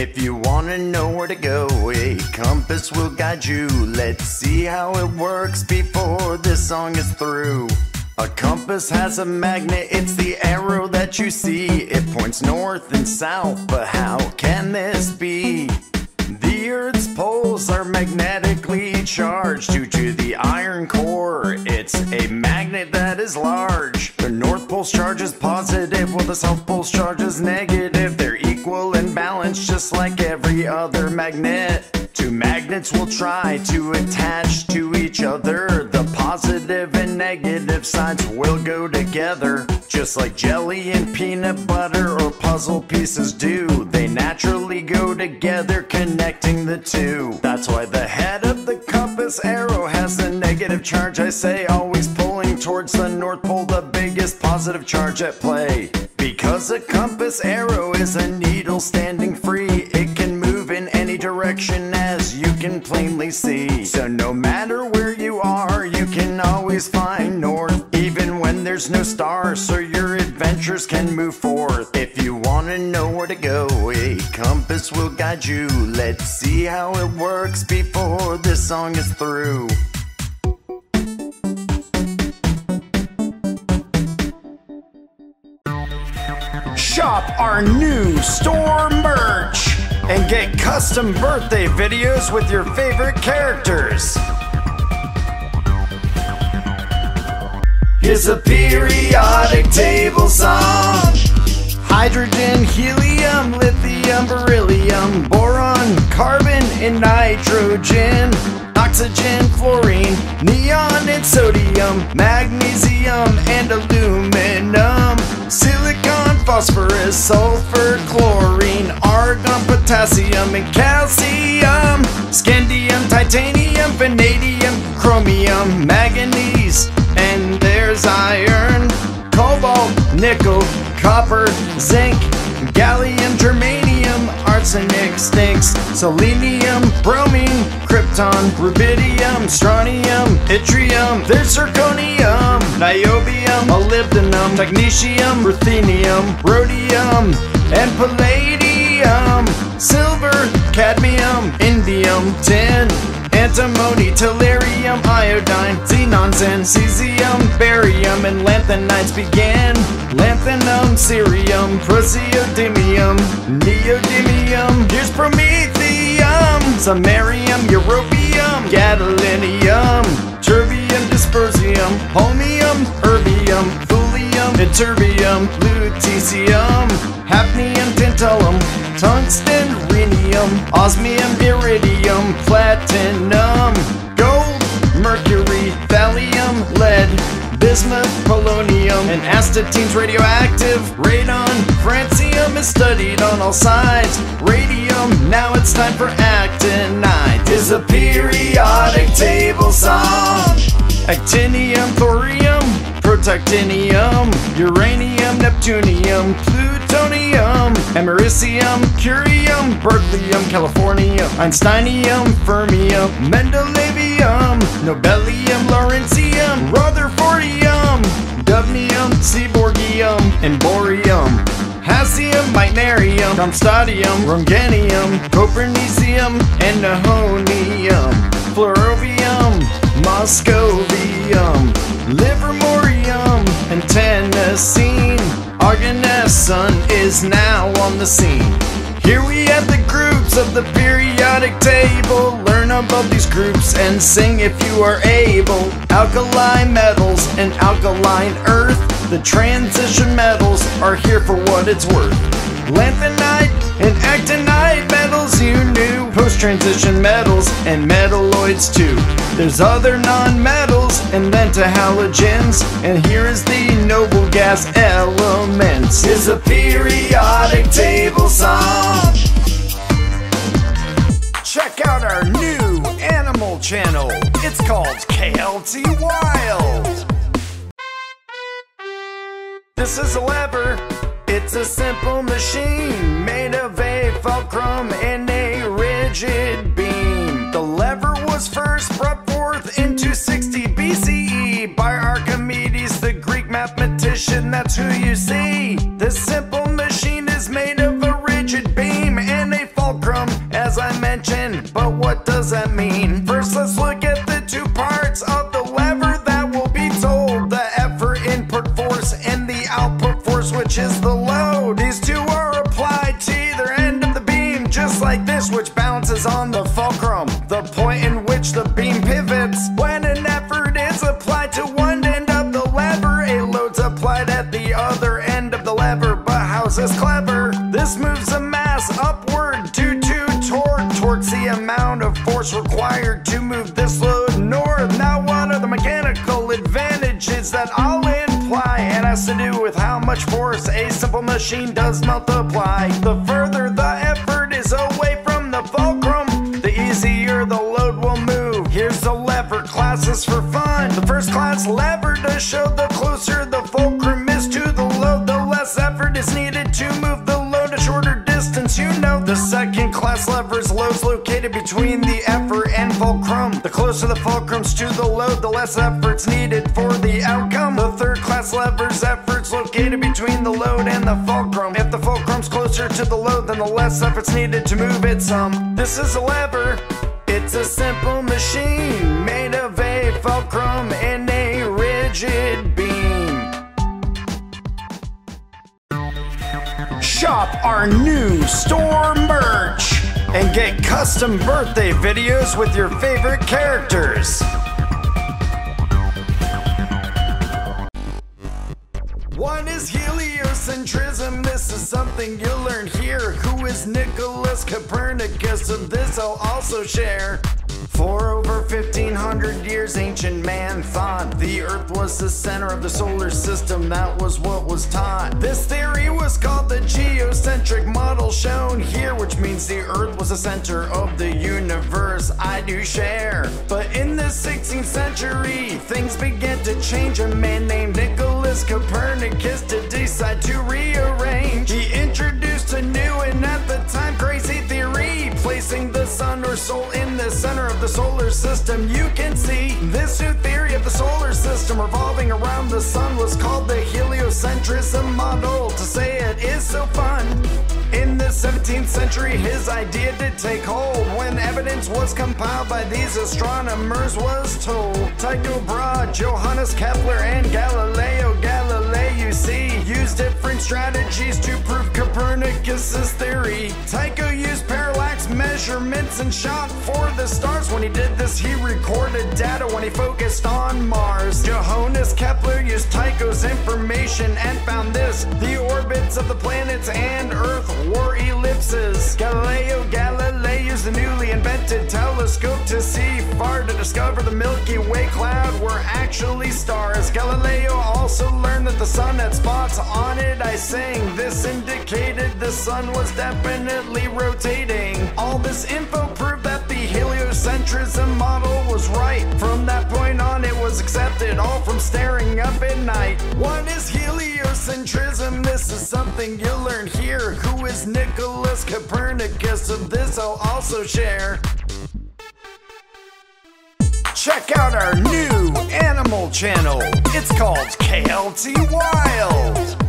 If you wanna know where to go, a compass will guide you. Let's see how it works before this song is through. A compass has a magnet, it's the arrow that you see. It points north and south, but how can this be? The Earth's poles are magnetically charged due to the iron core. It's a magnet that is large. The North Pole's charge is positive, while the South Pole's charge is negative. They're equal and balanced, just like every other magnet. Two magnets will try to attach to each other. The positive and negative sides will go together, just like jelly and peanut butter or puzzle pieces do. They naturally go together, connecting the two. That's why the head of the compass arrow has a negative charge. I say always pulling towards the North Pole, the biggest positive charge at play. Because a compass arrow is a needle standing free, it can move in any direction as you can plainly see. So no matter where you are, you can always find north, even when there's no stars, so your adventures can move forth. If you wanna know where to go, a compass will guide you. Let's see how it works before this song is through. Our new store merch and get custom birthday videos with your favorite characters. Here's a periodic table song. Hydrogen, helium, lithium, beryllium, boron, carbon, and nitrogen. Oxygen, fluorine, neon, and sodium, magnesium, and aluminum. Silicon, phosphorus, sulfur, chlorine, argon, potassium, and calcium. Scandium, titanium, vanadium, chromium, manganese, and there's iron, cobalt, nickel, copper, zinc, gallium, germanium, arsenic, stinks, selenium, bromine, krypton, rubidium, strontium, yttrium, there's zirconium, niobium, molybdenum, technetium, ruthenium, rhodium, and palladium, silver, cadmium, indium, tin, antimony, tellurium, iodine, xenon, zen, cesium, barium, and lanthanides began. Lanthanum, cerium, praseodymium, neodymium, here's promethium, samarium, europium, gadolinium, terbium, dysprosium, holmium, erbium, thulium, ytterbium, lutetium, hafnium, tantalum, tungsten, rhenium, osmium, iridium, platinum, gold, mercury, thallium, lead, bismuth, polonium, and astatine's radioactive. Radon, francium is studied on all sides. Radium, now it's time for actinide. Is a periodic table song. Actinium, thorium, protactinium, uranium, neptunium, plutonium, americium, curium, berkelium, californium, einsteinium, fermium, mendelevium, nobelium, lawrencium, rutherfordium, dubnium, seaborgium, and bohrium. Hassium, Meitnerium, Darmstadtium, Roentgenium, Copernicium, and Nihonium, Flerovium, Moscovium, Livermorium, and Tennessine. Oganesson is now on the scene. Here we have the groups of the periodic table. Learn about these groups and sing if you are able. Alkali metals and alkaline earth. The transition metals are here for what it's worth. Lanthanide and actinide metals you knew. Post-transition metals and metalloids too. There's other non-metals and then to halogens. And here is the noble gas elements. Is a periodic table song. Check out our new animal channel. It's called KLT Wild. This is a lever. It's a simple machine made of a fulcrum and a rigid beam. The lever was first brought forth into 60 BCE by Archimedes, the Greek mathematician. That's who you see. This simple machine is made of a rigid beam and a fulcrum as I mentioned. But what does that mean? First, let's look at the two parts of the lever that will be told the effort input force and the output force, which is the which balances on the fulcrum, the point in which the beam pivots. When an effort is applied to one end of the lever, a load's applied at the other end of the lever. But how's this clever? This moves a mass upward due to torque. Torque's the amount of force required to move this load north. Now, what are the mechanical advantages that I'll imply? It has to do with how much force a simple machine does multiply. The further closer the fulcrum's to the load, the less effort's needed for the outcome. The third class lever's effort's located between the load and the fulcrum. If the fulcrum's closer to the load, then the less effort's needed to move it some. This is a lever. It's a simple machine made of a fulcrum and a rigid beam. Shop our new store and get custom birthday videos with your favorite characters. One is heliocentrism. This is something you'll learn here. Who is Nicholas Copernicus? Of this I'll also share. For over 1500 years, ancient man thought the Earth was the center of the solar system. That was what was taught. This theory was called the geocentric model shown here, which means the Earth was the center of the universe. I do share. But in the 16th century, things began to change. A man named Nicholas Copernicus to decide to rearrange. He introduced a new and at the time crazy theory, placing the sun or Sol in center of the solar system. You can see this new theory of the solar system revolving around the sun was called the heliocentrism model. To say it is so fun. In the 17th century, his idea did take hold when evidence was compiled by these astronomers was told. Tycho Brahe, Johannes Kepler, and Galileo Galilei, you see, used different strategies to prove Copernicus's theory. Tycho used measurements and shot for the stars. When he did this, he recorded data when he focused on Mars. Johannes Kepler used Tycho's information and found this the orbits of the planets and Earth were ellipses. Galileo Galilei used the newly invented telescope to see far to discover the Milky Way cloud were actually stars. Galileo also learned that the sun had spots on it. I sang this indicated the sun was definitely rotating. All this info proved that the heliocentrism model was right. From that point on, it was accepted, all from staring up at night. What is heliocentrism? This is something you'll learn here. Who is Nicholas Copernicus? Of this, I'll also share. Check out our new animal channel. It's called KLT Wild.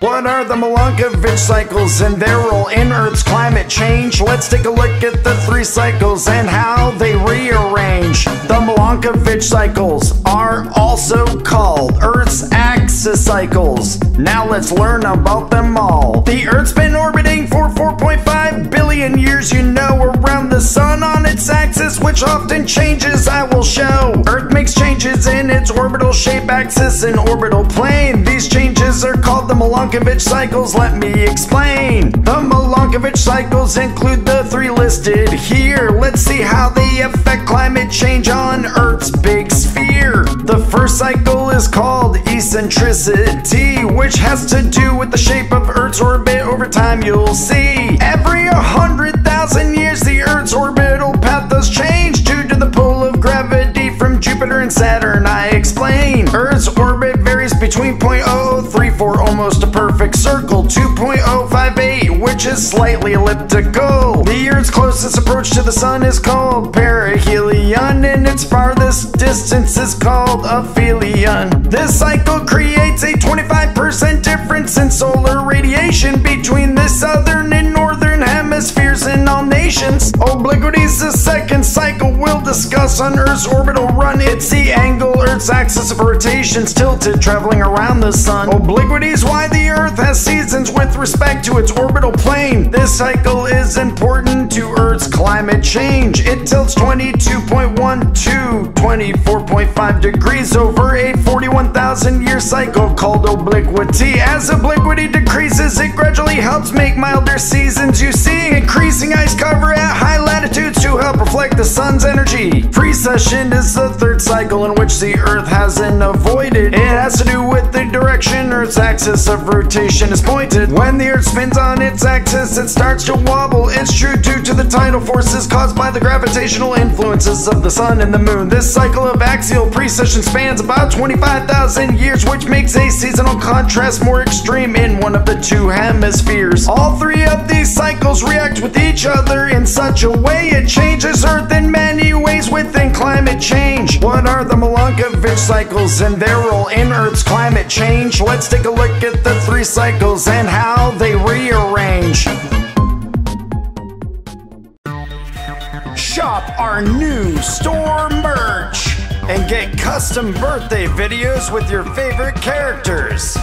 What are the Milankovitch cycles and their role in Earth's climate change? Let's take a look at the three cycles and how they rearrange. The Milankovitch cycles are also called Earth's axis cycles. Now let's learn about them all. The Earth's been orbiting for 4.5 billion years, you know, around the sun on its axis, which often changes, I will show. Earth makes changes in its orbital shape, axis, and orbital plane. These changes are called the Milankovitch cycles, let me explain. The Milankovitch cycles include the three listed here. Let's see how they affect climate change on Earth's big sphere. The first cycle is called eccentricity, which has to do with the shape of Earth's orbit over time, you'll see. Every 100,000 perfect circle, 2.058, which is slightly elliptical. The Earth's closest approach to the Sun is called perihelion, and its farthest distance is called aphelion. This cycle creates a 25% difference in solar radiation Sun Earth's orbital run. It's the angle Earth's axis of rotation's tilted, traveling around the Sun. Obliquity is why the Earth has seasons with respect to its orbital plane. This cycle is important to Earth's climate change. It tilts 22.1 to 24.5 degrees over a 41,000 year cycle called obliquity. As obliquity decreases, it gradually helps make milder seasons. You see increasing ice cover at high latitudes to help reflect the sun's energy. Precession is the third cycle in which the Earth hasn't avoided. It has to do with the direction Earth's axis of rotation is pointed. When the Earth spins on its axis, it starts to tidal forces caused by the gravitational influences of the sun and the moon. This cycle of axial precession spans about 25,000 years, which makes a seasonal contrast more extreme in one of the two hemispheres. All three of these cycles react with each other in such a way it changes Earth in many ways within climate change. What are the Milankovitch cycles and their role in Earth's climate change? Let's take a look at the three cycles and how they rearrange. Shop our new store merch and get custom birthday videos with your favorite characters.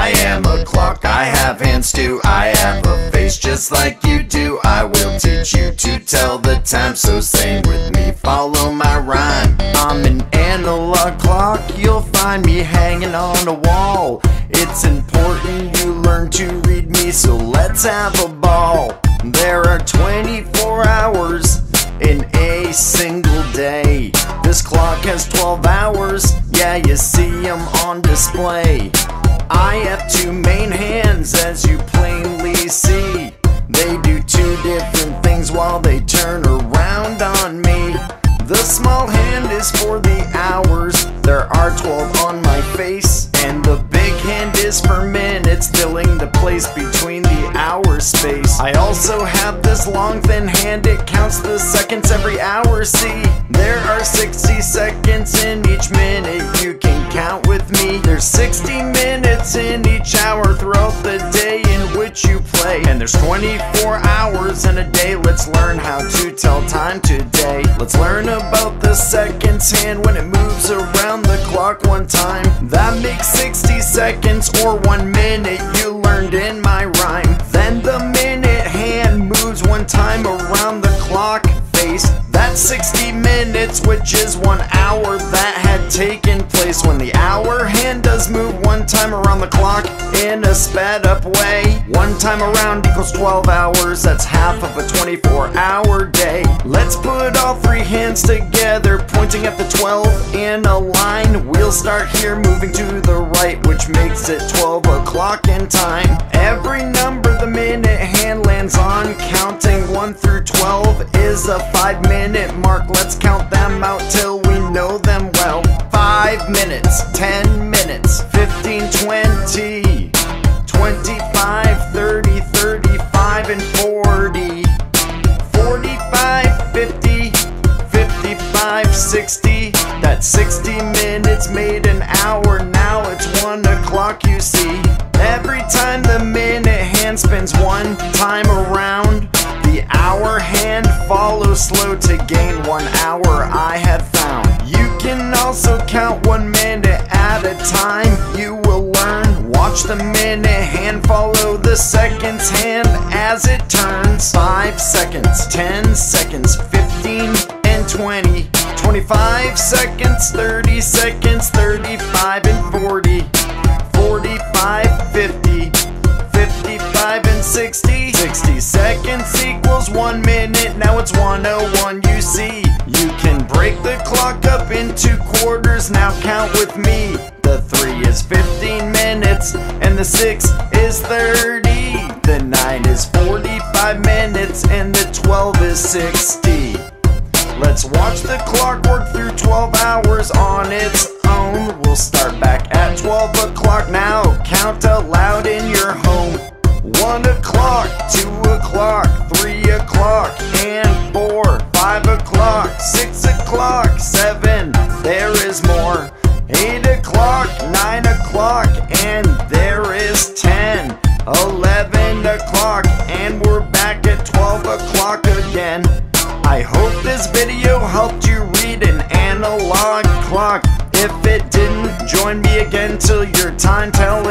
I am a clock, I have hands too. I have a face just like you do. I will teach you to tell the time, so sing with me, follow my rhyme. I'm an analog clock, you'll find me hanging on a wall. It's important you learn to read me, so let's have a ball. There are 24 hours in a single day. This clock has 12 hours, yeah, you see them on display. I have two main hands, as you plainly see. They do two different things while they turn around on me. The small hand is for the hours, there are 12 on my face. And the big hand is for minutes, filling the place between the hour space. I also have this long thin hand, it counts the seconds every hour. See, there are 60 seconds in each minute, you can count with me. There's 60 minutes in each hour throughout the day in which you play. And there's 24 hours in a day, let's learn how to tell time today. Let's learn about the seconds hand when it moves around the clock one time. That makes 60 seconds or one minute you learned in my rhyme. 60 minutes, which is one hour that had taken place when the hour hand does move one time around the clock in a sped up way. One time around equals 12 hours, that's half of a 24 hour day. Let's put all three hands together, pointing at the 12 in a line. We'll start here, moving to the right, which makes it 12 o'clock in time. Every number the minute hand lands on, counting 1 through 12 is a 5 minute mark. Let's count them out till we know them well. 5 minutes, 10 minutes, 15, 20, 25, 30, 35, and 40. 45, 50, 55, 60. That's 60 spins one time around, the hour hand follows slow to gain one hour. I have found. You can also count one minute at a time. You will learn. Watch the minute hand follow the seconds hand as it turns. 5 seconds, 10 seconds, 15 and 20. 25 seconds, 30 seconds, 35 and 1 minute, now it's 101 you see. You can break the clock up into quarters, now count with me. The 3 is 15 minutes, and the 6 is 30. The 9 is 45 minutes, and the 12 is 60. Let's watch the clock work through 12 hours on its own. We'll start back at 12 o'clock now. Count aloud in your home. One o'clock, two o'clock, three o'clock, and four, five o'clock, six o'clock, seven, there is more. Eight o'clock, nine o'clock, and there is ten. Eleven o'clock, and we're back at twelve o'clock again. I hope this video helped you read an analog clock. If it didn't, join me again till your time tells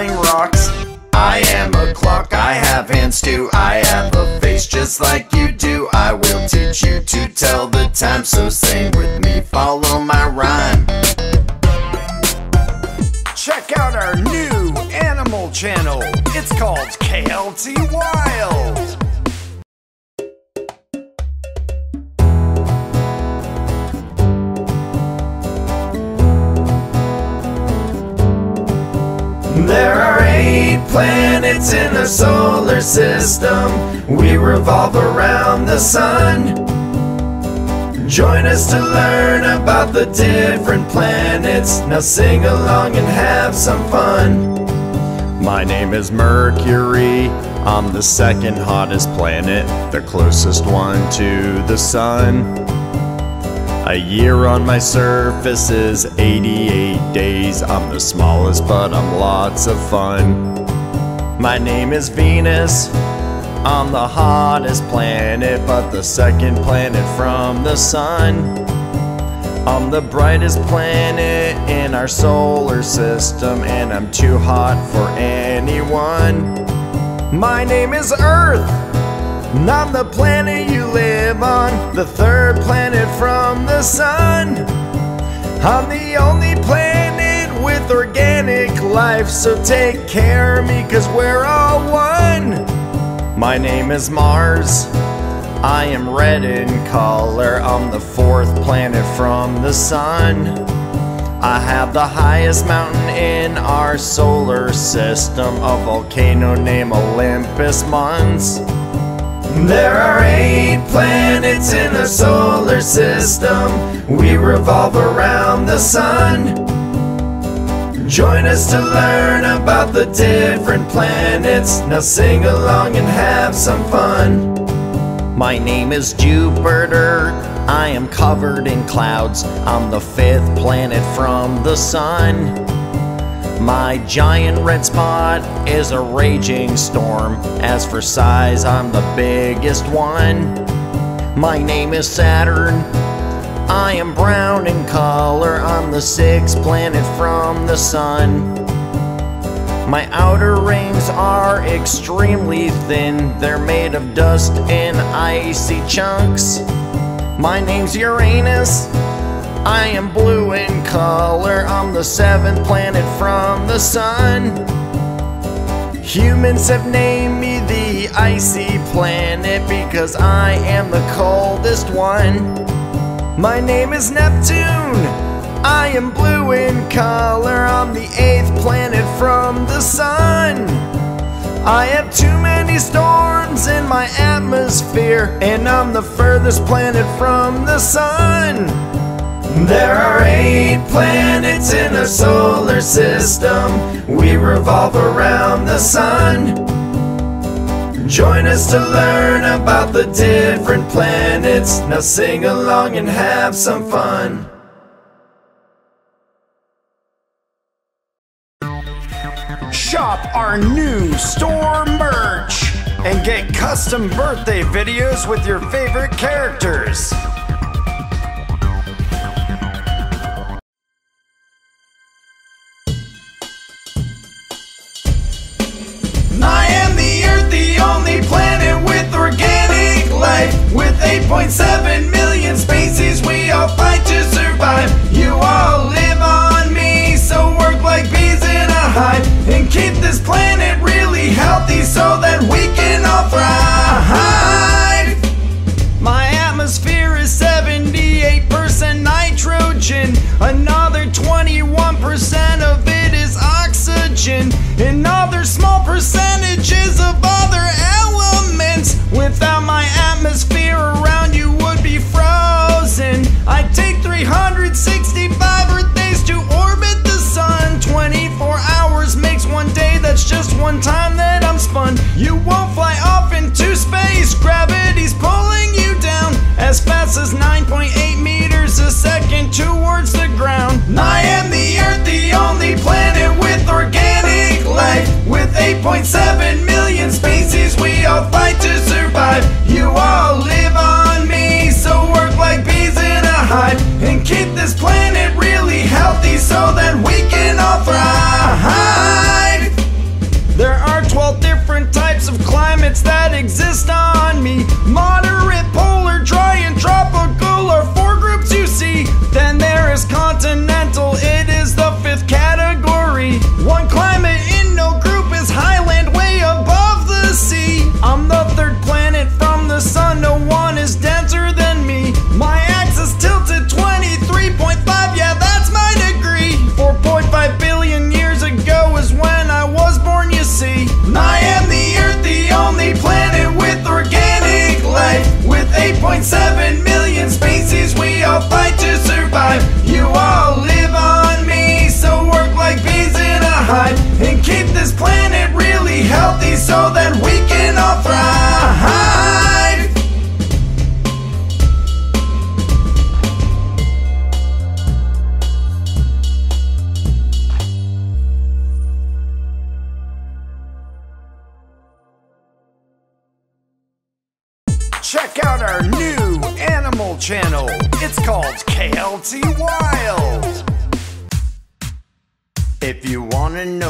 clock, I have hands too. I have a face just like you do. I will teach you to tell the time, so sing with me, follow my rhyme. Check out our new animal channel. It's called KLT Wild. Planets in the solar system. We revolve around the sun. Join us to learn about the different planets. Now sing along and have some fun. My name is Mercury. I'm the second hottest planet, the closest one to the sun. A year on my surface is 88 days. I'm the smallest, but I'm lots of fun. My name is Venus. I'm the hottest planet, but the second planet from the sun. I'm the brightest planet in our solar system, and I'm too hot for anyone. My name is Earth. And I'm the planet you live on, the third planet from the sun. I'm the only planet with organic life, so take care of me, cause we're all one. My name is Mars. I am red in color. I'm the fourth planet from the sun. I have the highest mountain in our solar system, a volcano named Olympus Mons. There are eight planets in the solar system. We revolve around the sun. Join us to learn about the different planets. Now sing along and have some fun. My name is Jupiter. I am covered in clouds. I'm the fifth planet from the sun. My giant red spot is a raging storm. As for size, I'm the biggest one. My name is Saturn. I am brown in color. I'm the sixth planet from the sun. My outer rings are extremely thin. They're made of dust and icy chunks. My name's Uranus. I am blue in color. I'm the seventh planet from the sun. Humans have named me the icy planet because I am the coldest one. My name is Neptune. I am blue in color. I'm the eighth planet from the sun. I have too many storms in my atmosphere, and I'm the furthest planet from the sun. There are eight planets in the solar system. We revolve around the sun. Join us to learn about the different planets. Now sing along and have some fun. Shop our new store merch and get custom birthday videos with your favorite characters. 8.7 million species, we all fight to survive. You all live on me, so work like bees in a hive. And keep this planet really healthy so that we can all thrive. My atmosphere is 78% nitrogen. Another 21% of it is oxygen. And other small percentages of other elements. Without one time that I'm spun. You won't fly off into space, gravity's pulling you down as fast as 9.8 meters a second towards the ground. I am the Earth, the only planet with organic life. With 8.7 million species, we all fight to survive. You all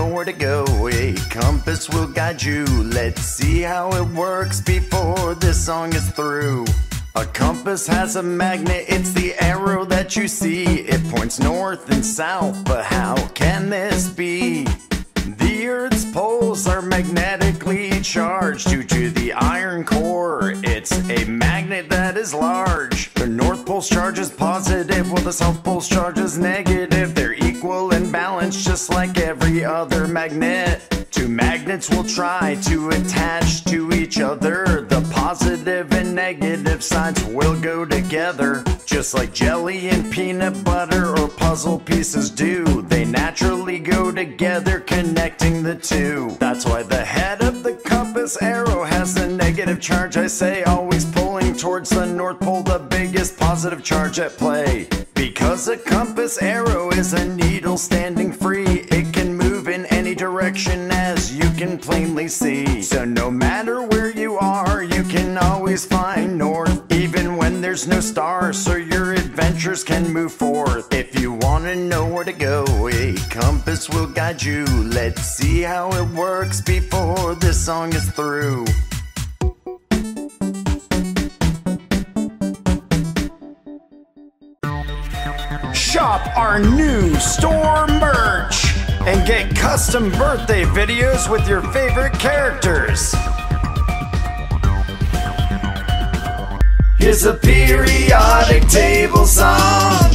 where to go, a compass will guide you. Let's see how it works before this song is through. A compass has a magnet, it's the arrow that you see. It points north and south, but how can this be? The Earth's poles are magnetically charged due to the iron core. It's a magnet that is large. The North Pole's charge is positive, while the South Pole's charge is negative. They're equal just like every other magnet. Two magnets will try to attach to each other. The positive and negative sides will go together, just like jelly and peanut butter or puzzle pieces do. They naturally go together, connecting the two. That's why the head of the compass arrow has a negative charge. I say always pulling towards the North Pole, the biggest positive charge at play. Because a compass arrow is a needle standing free, it can move in any direction as you can plainly see. So no matter where you are, you can always find north, even when there's no stars, so your adventures can move forth. If you wanna know where to go, a compass will guide you. Let's see how it works before this song is through. Shop our new store merch and get custom birthday videos with your favorite characters. Here's a periodic table song.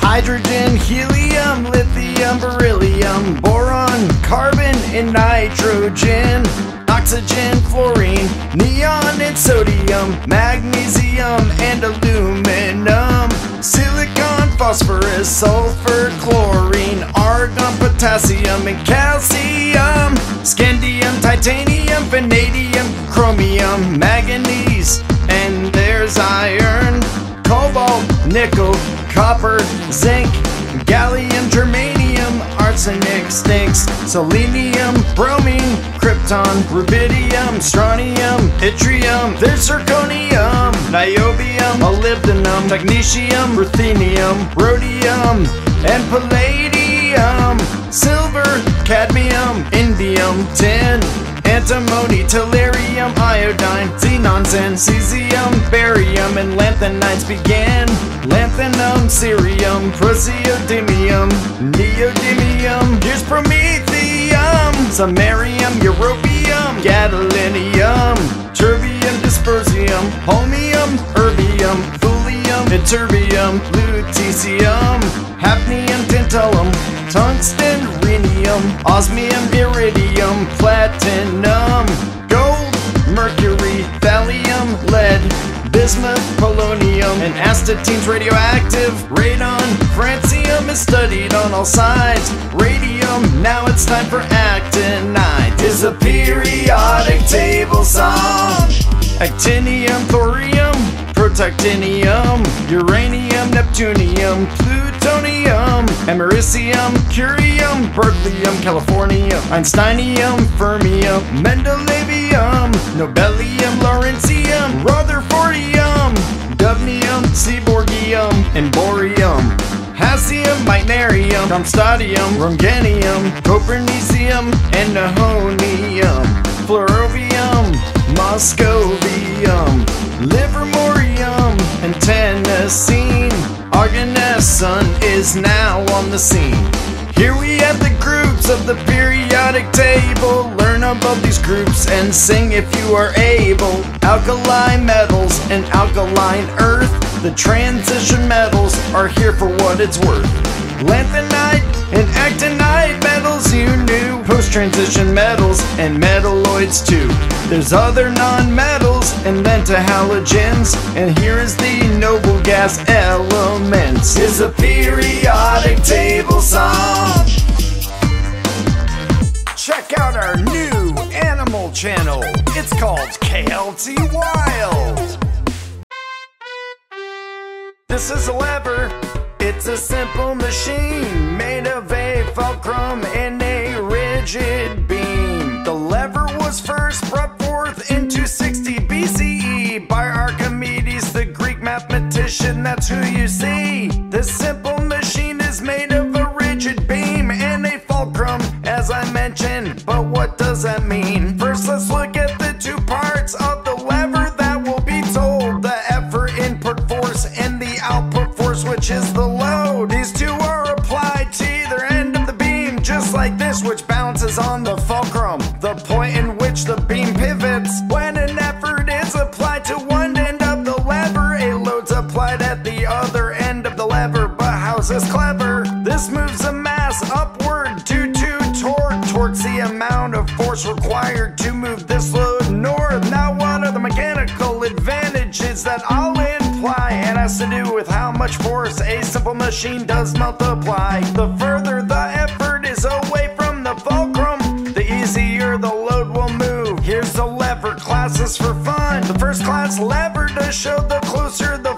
Hydrogen, helium, lithium, beryllium, boron, carbon, and nitrogen. Oxygen, fluorine, neon, and sodium, magnesium, and aluminum. Silicon, phosphorus, sulfur, chlorine, argon, potassium, and calcium. Scandium, titanium, vanadium, chromium, manganese, and there's iron, cobalt, nickel, copper, zinc, gallium, germanium, arsenic, stinks, selenium, bromine, krypton, rubidium, strontium, yttrium, there's zirconium, niobium, molybdenum, technetium, ruthenium, rhodium, and palladium, silver, cadmium, indium, tin, antimony, tellurium, iodine, xenons, and cesium, barium, and lanthanides began. Lanthanum, cerium, praseodymium, neodymium, here's promethium, samarium, europium, gadolinium, terbium, dysprosium, holmium, erbium, thulium, ytterbium, lutetium, hafnium, tantalum, tungsten, rhenium, osmium, iridium, platinum, gold, mercury, thallium, lead, bismuth, polonium, and astatine's radioactive. Radon, francium is studied on all sides. Radium, now it's time for actinide. Is a periodic table song. Actinium, thorium, protactinium, uranium, neptunium, plutonium, americium, curium, berkelium, californium, einsteinium, fermium, mendelevium, nobelium, lawrencium, rutherfordium, dubnium, seaborgium, and bohrium. Has Petrosium, Meitnerium, Comstadium, Roentgenium, Copernicium, and Nihonium, Flerovium, Moscovium, Livermorium, and Tennessine. Oganesson is now on the scene. Here we have the groups of the periodic table. Learn about these groups and sing if you are able. Alkali metals and alkaline earth. The transition metals are here for what it's worth. Lanthanide and actinide metals you knew. Post-transition metals and metalloids too. There's other non-metals and then to halogens. And here is the noble gas elements. Is a periodic table song. Check out our new animal channel. It's called KLT Wild. This is a lever. It's a simple machine made of a fulcrum and a rigid beam. The lever was first brought forth in 260 BCE by Archimedes, the Greek mathematician. That's who you see. This simple machine is made of a rigid beam and a fulcrum, as I mentioned. But what does that mean? First, let's look at the two parts of the lever that will be told the effort input force and the output force, which is the at the other end of the lever. But how's this clever? This moves a mass upward due to torque towards the amount of force required to move this load north. Now, what are the mechanical advantages that I'll imply? It has to do with how much force a simple machine does multiply. The further the effort is away from the fulcrum, the easier the load will move. Here's the lever classes for fun. The first class lever does show the closer the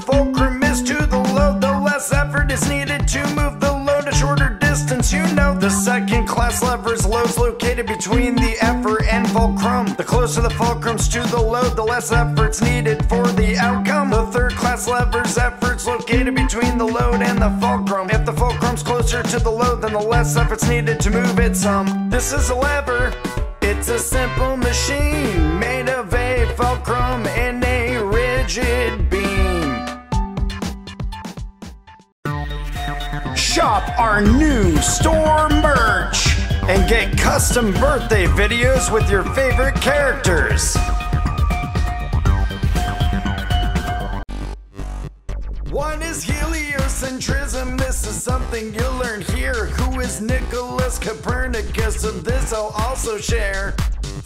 The closer the fulcrum's to the load, the less effort's needed for the outcome. The third class lever's effort's located between the load and the fulcrum. If the fulcrum's closer to the load, then the less effort's needed to move it some. This is a lever. It's a simple machine made of a fulcrum and a rigid beam. Shop our new store merch and get custom birthday videos with your favorite characters. What is heliocentrism? This is something you'll learn here. Who is Nicholas Copernicus? Of this I'll also share.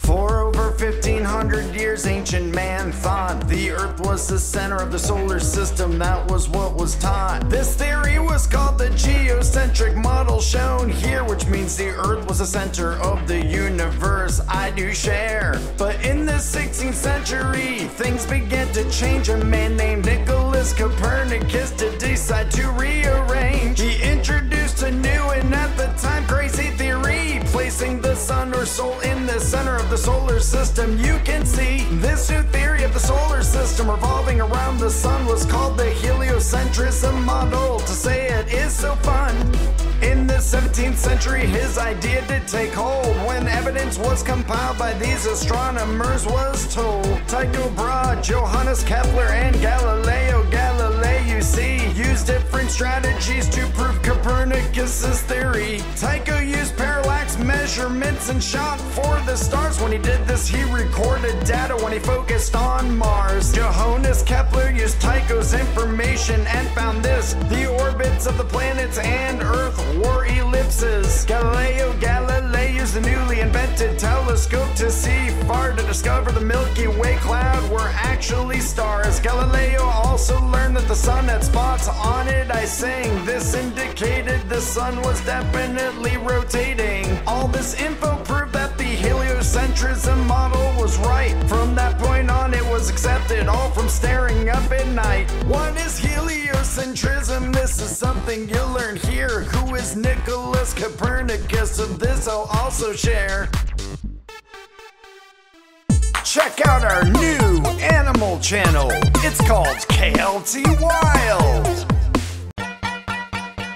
For over 1500 years, ancient man thought the Earth was the center of the solar system. That was what was taught. This theory was called the geocentric model shown here, which means the Earth was the center of the universe. I do share. But in the 16th century, things began to change. A man named Nicholas Copernicus to decide to rearrange. Sun or Sol in the center of the solar system. You can see this new theory of the solar system revolving around the sun was called the heliocentrism model. To say it is so fun. In the 17th century, his idea did take hold. When evidence was compiled by these astronomers, was told Tycho Brahe, Johannes Kepler, and Galileo Galilei, you see, used different strategies to prove Copernicus's theory. Tycho used parallax measurements and shot for the stars. When he did this, he recorded data when he focused on Mars. Johannes Kepler used Tycho's information and found this the orbits of the planets and Earth were ellipses. Galileo Galilei used the newly invented telescope to see far to discover the Milky Way cloud were sun had spots on it. I sing this indicated the sun was definitely rotating. All this info proved that the heliocentrism model was right. From that point on, it was accepted, all from staring up at night. What is heliocentrism? This is something you'll learn here. Who is Nicholas Copernicus? Of this, I'll also share. Check out our new animal channel. It's called KLT Wild.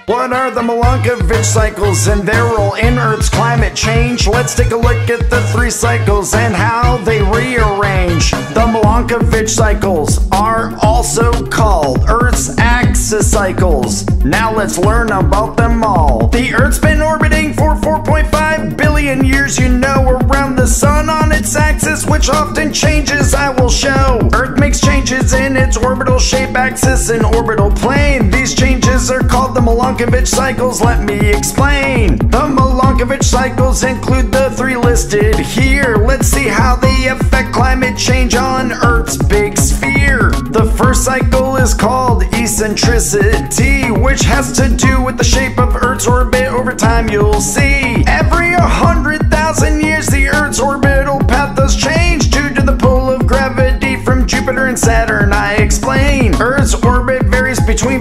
What are the Milankovitch cycles and their role in Earth's climate change? Let's take a look at the three cycles and how they rearrange. The Milankovitch cycles are also called Earth's axis cycles. Now let's learn about them all. The Earth's been orbiting for 4.5 billion years, you know, around the sun on its axis, which often changes, I will show. Earth makes changes in its orbital shape axis and orbital plane. These changes are called the Milankovitch cycles, let me explain. The Milankovitch cycles include the three listed here. Let's see how they affect climate change on Earth's big sphere. The first cycle is called eccentricity, which has to do with the shape of Earth's orbit over time, you'll see.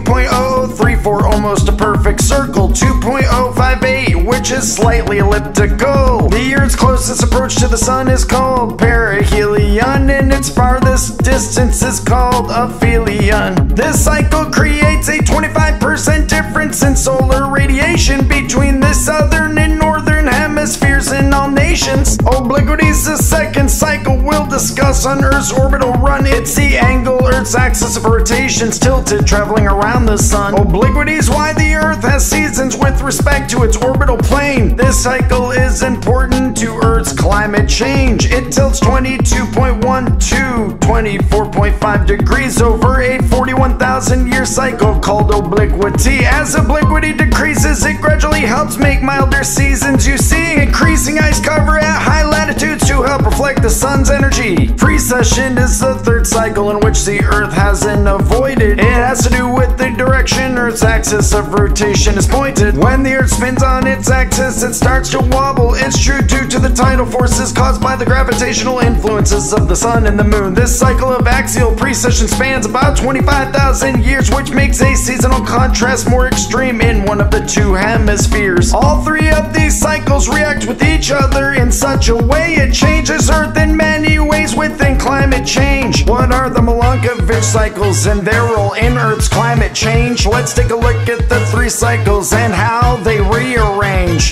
3.0, almost a perfect circle, 2.058, which is slightly elliptical. The Earth's closest approach to the Sun is called perihelion, and its farthest distance is called aphelion. This cycle creates a 25% difference in solar radiation between the southern and northern hemispheres in all nations. Obliquity is discuss on Earth's orbital run. It's the angle Earth's axis of rotation's tilted, traveling around the Sun. Obliquity's why the Earth has seasons with respect to its orbital plane. This cycle is important to Earth's climate change. It tilts 22.1 to 24.5 degrees over a 41,000 year cycle called obliquity. As obliquity decreases, it gradually helps make milder seasons. You see increasing ice cover at high latitudes to help reflect the sun's energy. Precession is the third cycle in which the Earth hasn't avoided. It has to do with the direction Earth's axis of rotation is pointed. When the Earth spins on its axis, it starts to wobble. It's true due to the tidal forces caused by the gravitational influences of the sun and the moon. This cycle of axial precession spans about 25,000 years, which makes a seasonal contrast more extreme in one of the two hemispheres. All three of these cycles react with each other in such a way it changes Earth in many ways within climate change. What are the Milankovitch cycles and their role in Earth's climate change? Let's take a look at the three cycles and how they rearrange.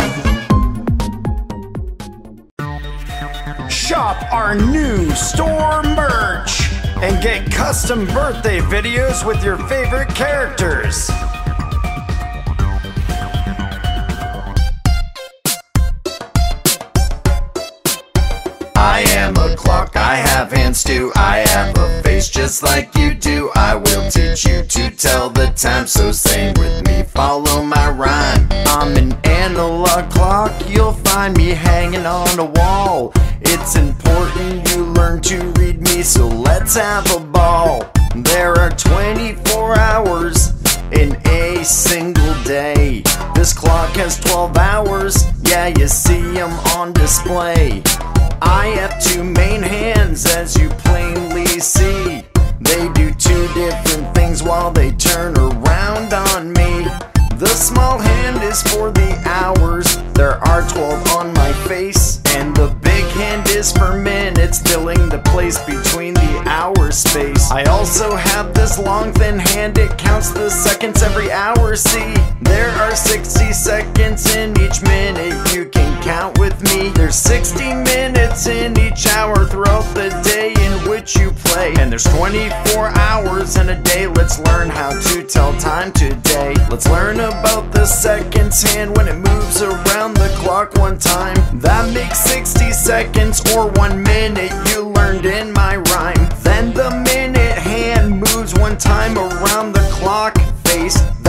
Shop our new store merch and get custom birthday videos with your favorite characters. I am a clock, I have hands too. I have a face just like you do. I will teach you to tell the time, so sing with me, follow my rhyme. I'm an analog clock, you'll find me hanging on a wall. It's important you learn to read me, so let's have a ball. There are 24 hours in a single day. This clock has 12 hours, yeah, you see them on display. I have two main hands, as you plainly see. They do two different things while they turn around on me. The small hand is for the hours, there are 12 on my face. And the big hand is for minutes, filling the place between the hour space. I also have this long thin hand, it counts the seconds every hour. See, there are 60 seconds in each minute, you can count with me. There's 60 minutes in each hour throughout the day in which you play. And there's 24 hours in a day, let's learn how to tell time today. Let's learn about the seconds hand when it moves around the clock one time. That makes 60 seconds or one minute you learned in my rhyme. Then the minute hand moves one time around the.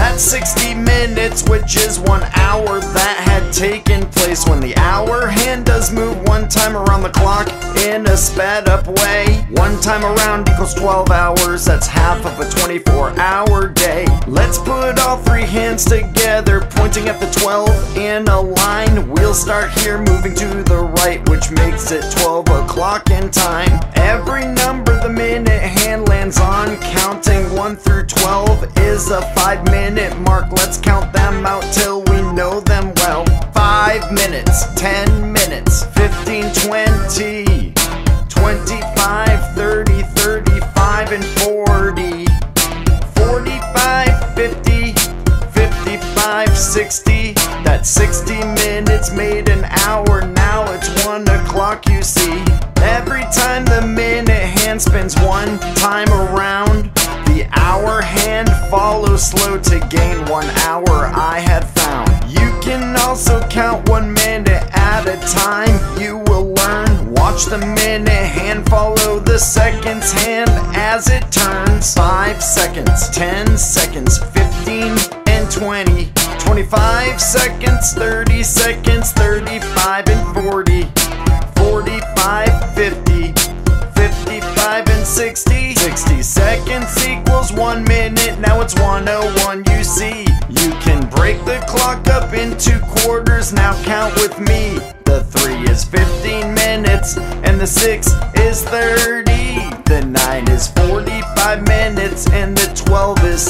That's 60 minutes, which is one hour that had taken place when the hour hand does move one time around the clock in a sped up way. One time around equals 12 hours, that's half of a 24 hour day. Let's put all three hands together, pointing at the 12 in a line. We'll start here, moving to the right, which makes it 12 o'clock in time. Every number the minute hand lands on, counting 1 through 12 is a 5 minute mark. Let's count them out till we know them well. 5 minutes, 10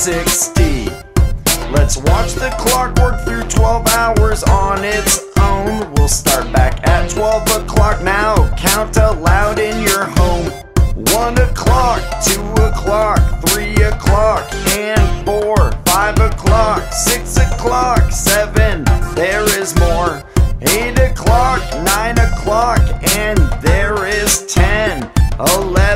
60. Let's watch the clock work through 12 hours on its own. We'll start back at 12 o'clock now. Count aloud in your home. 1 o'clock, 2 o'clock, 3 o'clock, and 4, 5 o'clock, 6 o'clock, 7, there is more. 8 o'clock, 9 o'clock, and there is 10. 11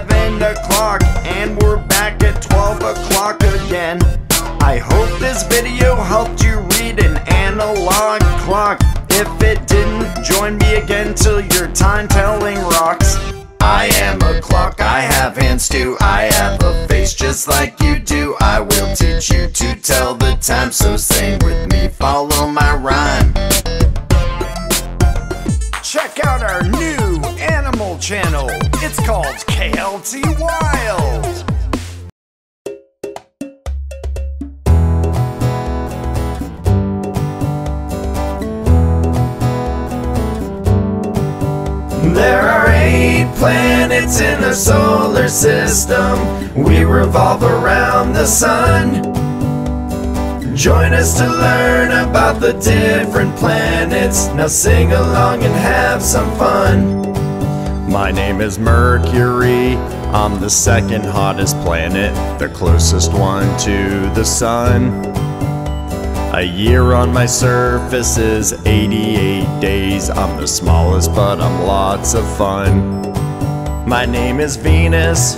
this video helped you read an analog clock. If it didn't, join me again till your time telling rocks. I am a clock, I have hands too. I have a face just like you do. I will teach you to tell the time, so sing with me, follow my rhyme. Check out our new animal channel. It's called KLT Wild. Planets in the solar system. We revolve around the sun. Join us to learn about the different planets. Now sing along and have some fun. My name is Mercury. I'm the second hottest planet, the closest one to the sun. A year on my surface is 88 days. I'm the smallest, but I'm lots of fun. My name is Venus.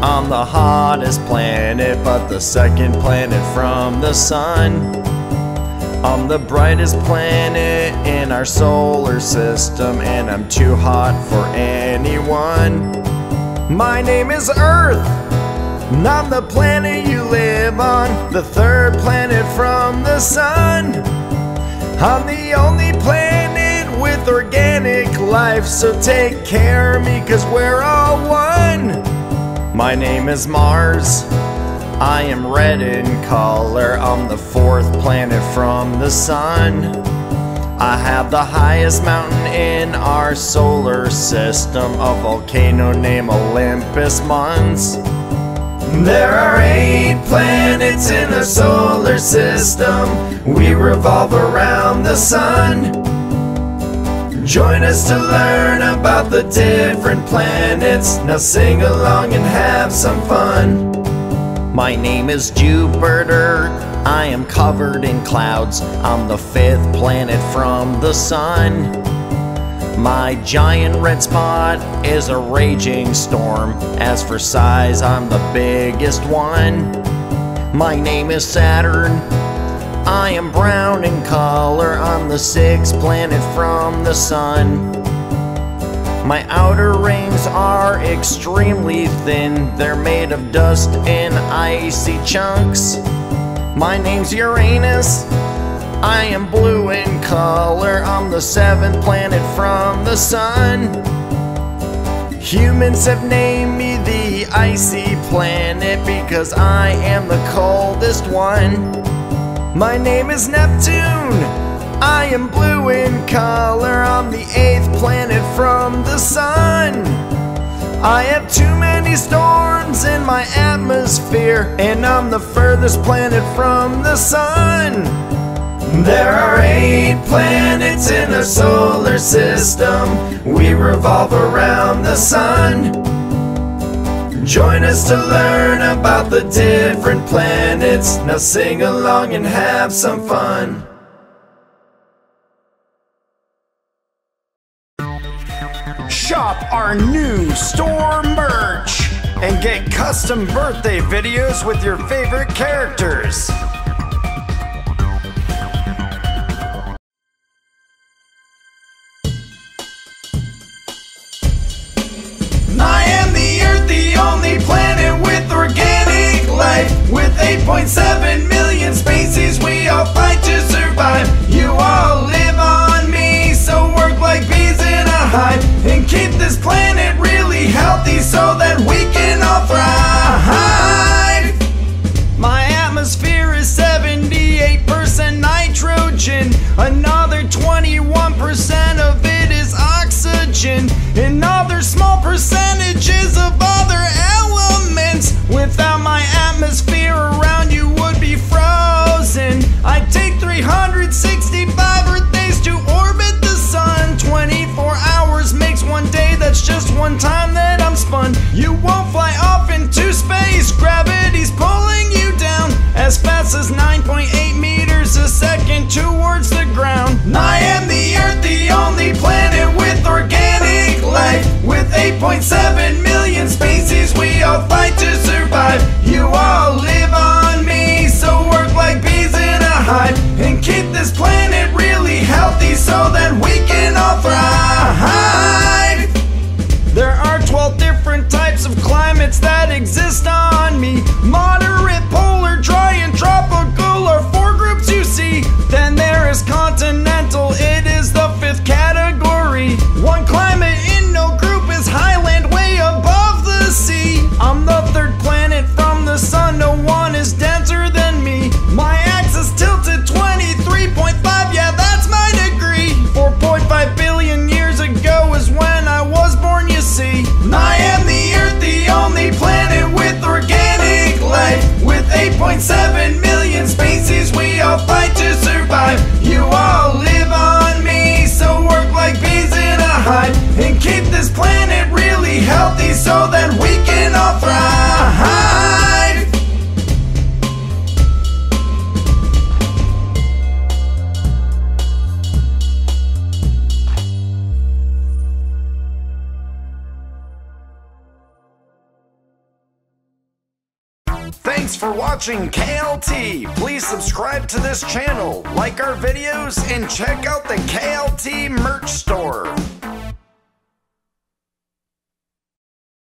I'm the hottest planet, but the second planet from the sun. I'm the brightest planet in our solar system, and I'm too hot for anyone. My name is Earth. And I'm the planet you live on, the third planet from the sun. I'm the only planet with organic life, so take care of me, cause we're all one. My name is Mars. I am red in color. I'm the fourth planet from the sun. I have the highest mountain in our solar system, a volcano named Olympus Mons. There are eight planets in the solar system. We revolve around the sun. Join us to learn about the different planets. Now sing along and have some fun. My name is Jupiter. I am covered in clouds. I'm the fifth planet from the sun. My giant red spot is a raging storm. As for size, I'm the biggest one. My name is Saturn. I am brown in color. I'm the sixth planet from the sun. My outer rings are extremely thin. They're made of dust and icy chunks. My name's Uranus. I am blue in color. I'm the seventh planet from the sun. Humans have named me the icy planet because I am the coldest one. My name is Neptune. I am blue in color. I'm the eighth planet from the sun. I have too many storms in my atmosphere, and I'm the furthest planet from the sun. There are eight planets in our solar system. We revolve around the sun. Join us to learn about the different planets. Now sing along and have some fun. Shop our new store merch and get custom birthday videos with your favorite characters. 8.7 million species we all fight to survive. You all live on me, so work like bees in a hive and keep this planet real. one time that I'm spun, you won't fly off into space. Gravity's pulling you down as fast as 9.8 meters a second towards the ground. I am the Earth, the only planet with organic life. With 8.7 million species, we all fight to survive. You are.